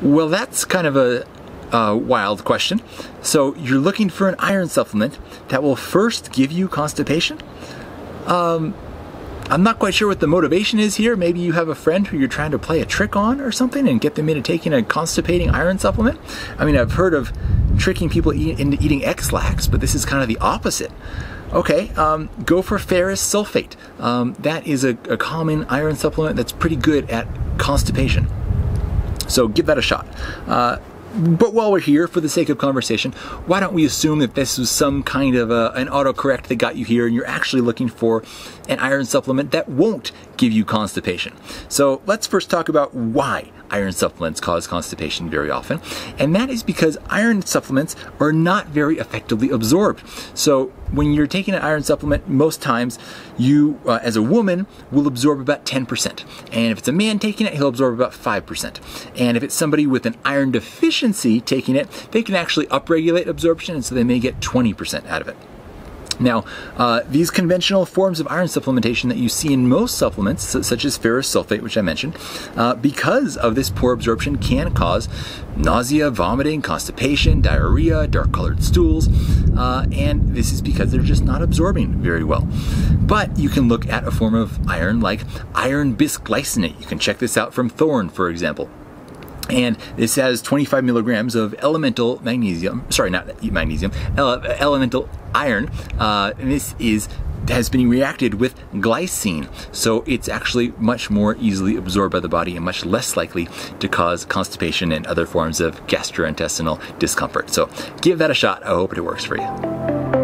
Well, that's kind of a, a wild question. So you're looking for an iron supplement that will first give you constipation? Um, I'm not quite sure what the motivation is here. Maybe you have a friend who you're trying to play a trick on or something and get them into taking a constipating iron supplement. I mean, I've heard of tricking people into eating Ex-Lax, but this is kind of the opposite. Okay, um, go for ferrous sulfate. Um, that is a, a common iron supplement that's pretty good at constipation. So give that a shot. Uh, but while we're here, for the sake of conversation, why don't we assume that this was some kind of a, an autocorrect that got you here and you're actually looking for an iron supplement that won't give you constipation. So let's first talk about why iron supplements cause constipation very often. And that is because iron supplements are not very effectively absorbed. So when you're taking an iron supplement, most times you, uh, as a woman, will absorb about 10%. And if it's a man taking it, he'll absorb about 5%. And if it's somebody with an iron deficiency taking it, they can actually upregulate absorption, and so they may get 20% out of it. Now, uh, these conventional forms of iron supplementation that you see in most supplements, such as ferrous sulfate, which I mentioned, uh, because of this poor absorption, can cause nausea, vomiting, constipation, diarrhea, dark colored stools, uh, and this is because they're just not absorbing very well. But you can look at a form of iron like iron bisglycinate. You can check this out from Thorne, for example. And this has 25 milligrams of elemental magnesium, sorry, not magnesium, ele elemental iron. Uh, and this is has been reacted with glycine. So it's actually much more easily absorbed by the body and much less likely to cause constipation and other forms of gastrointestinal discomfort. So give that a shot. I hope it works for you.